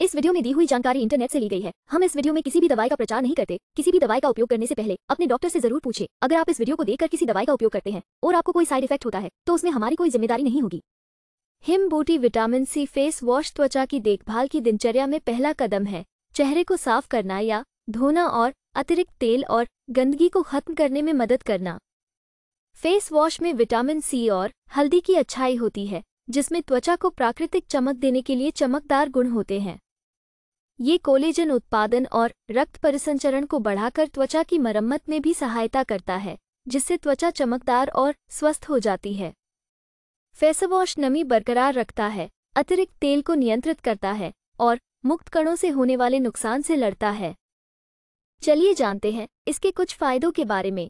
इस वीडियो में दी हुई जानकारी इंटरनेट से ली गई है। हम इस वीडियो में किसी भी दवाई का प्रचार नहीं करते। किसी भी दवाई का उपयोग करने से पहले अपने डॉक्टर से ज़रूर पूछे। अगर आप इस वीडियो को देखकर किसी दवाई का उपयोग करते हैं और आपको कोई साइड इफ़ेक्ट होता है तो उसमें हमारी कोई ज़िम्मेदारी नहीं होगी। हिम बूटी विटामिन सी फेस वॉश त्वचा की देखभाल की दिनचर्या में पहला कदम है। चेहरे को साफ़ करना या धोना और अतिरिक्त तेल और गंदगी को खत्म करने में मदद करना। फेस वॉश में विटामिन सी और हल्दी की अच्छाई होती है, जिसमें त्वचा को प्राकृतिक चमक देने के लिए चमकदार गुण होते हैं। ये कोलेजन उत्पादन और रक्त परिसंचरण को बढ़ाकर त्वचा की मरम्मत में भी सहायता करता है, जिससे त्वचा चमकदार और स्वस्थ हो जाती है। फेसवॉश नमी बरकरार रखता है, अतिरिक्त तेल को नियंत्रित करता है और मुक्त कणों से होने वाले नुकसान से लड़ता है। चलिए जानते हैं इसके कुछ फायदों के बारे में।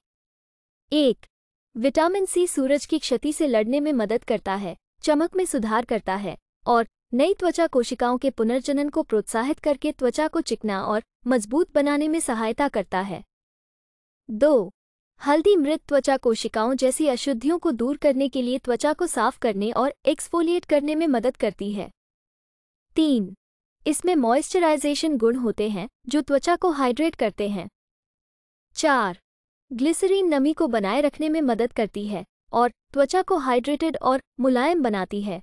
एक, विटामिन सी सूरज की क्षति से लड़ने में मदद करता है, चमक में सुधार करता है और नई त्वचा कोशिकाओं के पुनर्जनन को प्रोत्साहित करके त्वचा को चिकना और मज़बूत बनाने में सहायता करता है। दो, हल्दी मृत त्वचा कोशिकाओं जैसी अशुद्धियों को दूर करने के लिए त्वचा को साफ़ करने और एक्सफोलिएट करने में मदद करती है। तीन, इसमें मॉइस्चराइजेशन गुण होते हैं, जो त्वचा को हाइड्रेट करते हैं। चार ग्लिसरीन नमी को बनाए रखने में मदद करती है और त्वचा को हाइड्रेटेड और मुलायम बनाती है।